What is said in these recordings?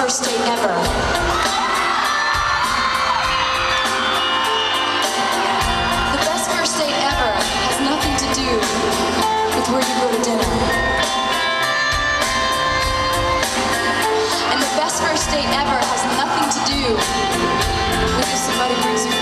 first date ever. The best first date ever has nothing to do with where you go to dinner. And the best first date ever has nothing to do with if somebody brings you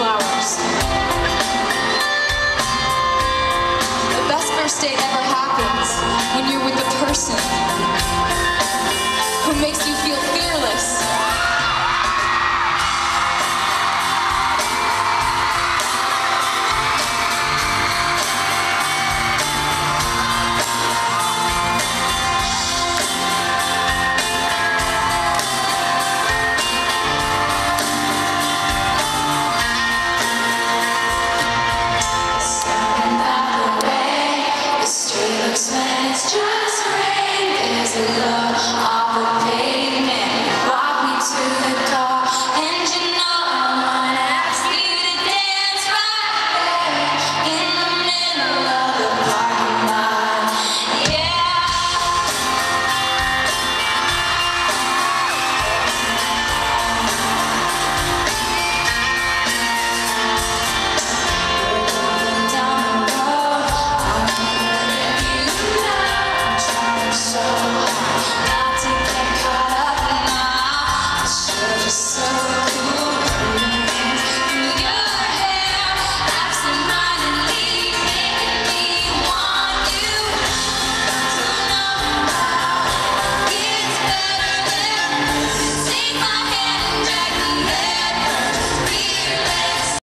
It's just rain There's a lot of pain.